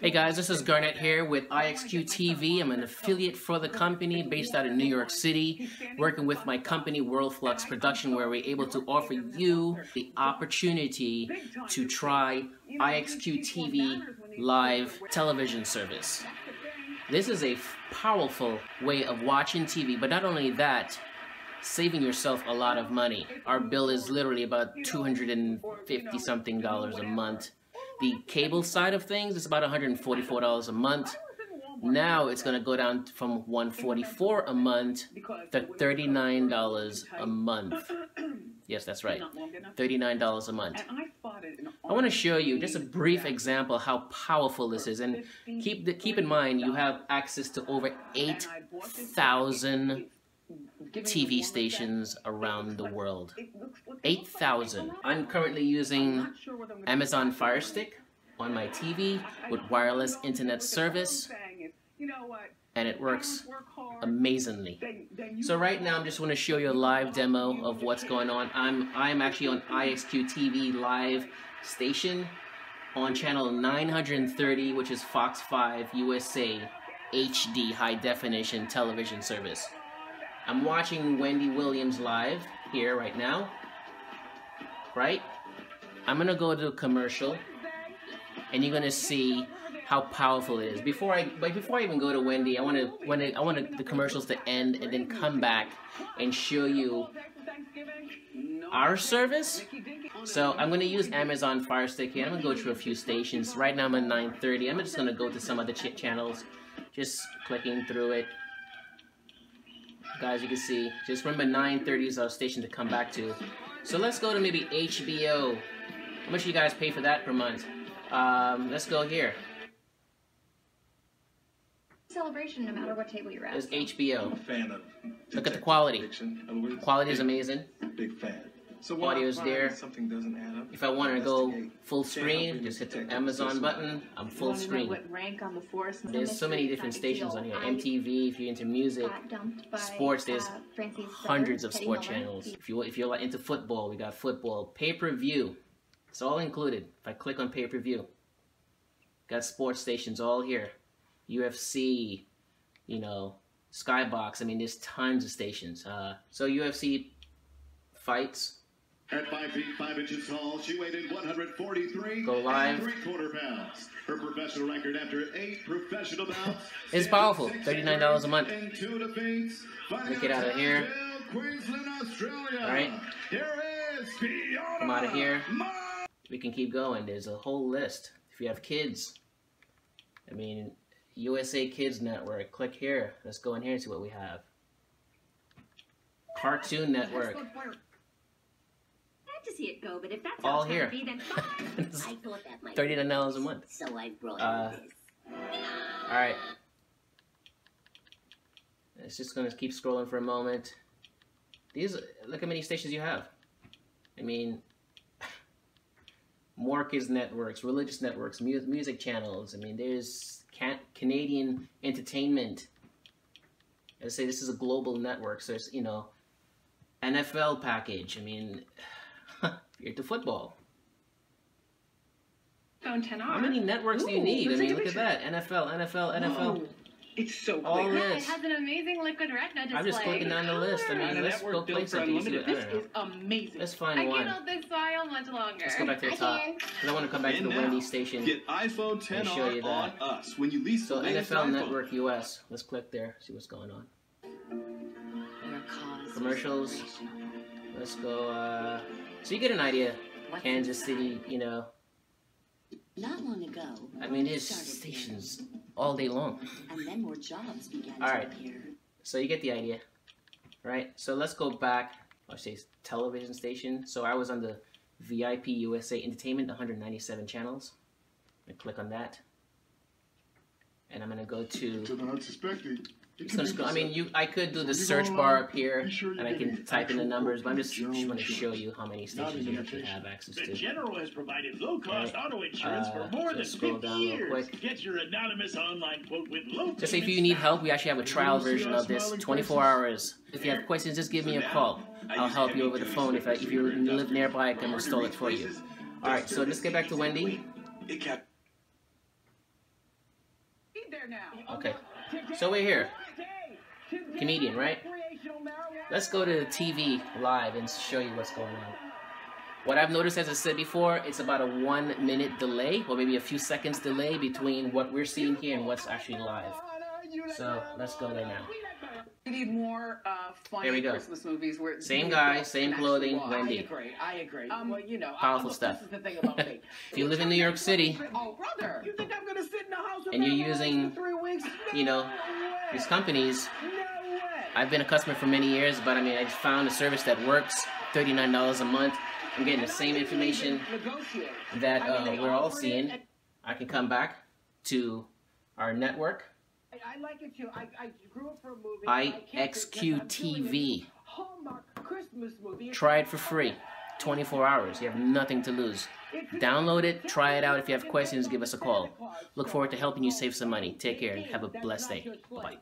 Hey guys, this is Garnett here with IXQ TV. I'm an affiliate for the company based out of New York City, working with my company WorldFlux Production where we're able to offer you the opportunity to try IXQ TV live television service. This is a powerful way of watching TV, but not only that, saving yourself a lot of money. Our bill is literally about 250 something dollars a month the cable side of things is about $144 a month. Now it's going to go down from 144 a month to $39 a month. Yes, that's right. $39 a month. I want to show you just a brief example how powerful this is. And keep, the, keep in mind, you have access to over 8,000 TV stations around the world. 8,000. I'm currently using Amazon Fire Stick on my TV with wireless internet service and it works amazingly. So right now I'm just going to show you a live demo of what's going on. I'm I'm actually on IXQ TV live station on channel 930 which is Fox 5 USA HD high definition television service. I'm watching Wendy Williams live here right now. Right? I'm gonna go to a commercial and you're gonna see how powerful it is. Before I but before I even go to Wendy, I wanna wanna I want the commercials to end and then come back and show you our service. So I'm gonna use Amazon Fire Stick here. I'm gonna go through a few stations. Right now I'm at 930. I'm just gonna go to some other ch channels, just clicking through it guys, you can see. Just remember 930 is our station to come back to. So let's go to maybe HBO. How much do you guys pay for that per month? Um, let's go here. Celebration, no matter what table you're at. There's HBO. I'm a fan of Look at the quality. Quality is amazing. Big fan. So Audio's there. Something doesn't add up. If I want to go full screen, just hit the Amazon button. I'm full screen. There's so many different stations on here. MTV, if you're into music, sports. There's hundreds of sport channels. If you if you're into football, we got football, pay per view. It's all included. If I click on pay per view, got sports stations all here. UFC, you know, Skybox. I mean, there's tons of stations. Uh, so UFC fights at 5 feet 5 inches tall, she weighed in 143 Go live. and 3 quarter pounds. Her professional record after 8 professional bouts. is powerful. $39 a month. Me get out of here. Alright. Come out of here. We can keep going. There's a whole list. If you have kids, I mean, USA Kids Network. Click here. Let's go in here and see what we have. Cartoon Network to see it go, but if that's all here, be, then fine. I thought that might thirty-nine dollars a month. So I brought uh, this. All right. It's just gonna keep scrolling for a moment. These look how many stations you have. I mean, more kids networks, religious networks, mu music channels. I mean, there's can Canadian entertainment. I say this is a global network, so it's you know, NFL package. I mean. You're to football. Phone 10 How many networks Ooh, do you need? I mean, look at that. NFL, NFL, NFL. Whoa. It's so All clear. this. It has an amazing liquid retina display. I'm just clicking down the list. I mean, let's go play something. This is amazing. Let's find I one. I can't hold this file much longer. Let's go back to the top. Because I want to come back and to the Wendy station. Get iPhone 10 show you that. on us when you lease so NFL iPhone. Network US. Let's click there. See what's going on. Commercials. Let's go. Uh, so you get an idea. Kansas City, you know. Not long ago. I mean, there's stations here. all day long. And then more jobs began all right. to appear. So you get the idea, right? So let's go back. I say television station. So I was on the VIP USA Entertainment, 197 channels. I click on that, and I'm gonna go to. To the unsuspecting. I mean, you. I could do the search bar up here, and I can type in the numbers, but I'm just, just want to show you how many stations you actually have access to. The General has provided low-cost right. auto insurance uh, for more than 50 years. Quick. Get your anonymous online quote with low Just if you need help, we actually have a trial version of this, 24 hours. If you have questions, just give me a call. I'll help you over the phone. If, I, if you live nearby, I can install it for you. All right, so let's get back to Wendy. Okay. So we're here. Comedian, right? Let's go to the TV live and show you what's going on. What I've noticed, as I said before, it's about a one minute delay, or maybe a few seconds delay between what we're seeing here and what's actually live. So let's go there now. We need more uh, funny Here we go. Christmas movies where Same guy, same clothing, actually. Wendy. I agree. I agree. Um, well, you know, powerful I, stuff. This is the thing about me. If you live in New York City oh, brother, you think I'm gonna sit in the house And you're using, three weeks? you know, No these companies, No way. I've been a customer for many years, but I mean, I found a service that works, $39 a month. I'm getting the same information that uh, we're all seeing. I can come back to our network, I, like it too. I, I grew up for a movie. I can't because I'm IXQTV. Hallmark Christmas movie. Try it for free. 24 hours. You have nothing to lose. Download it, try it out. If you have questions, give us a call. Look forward to helping you save some money. Take care and have a blessed day. Bye-bye.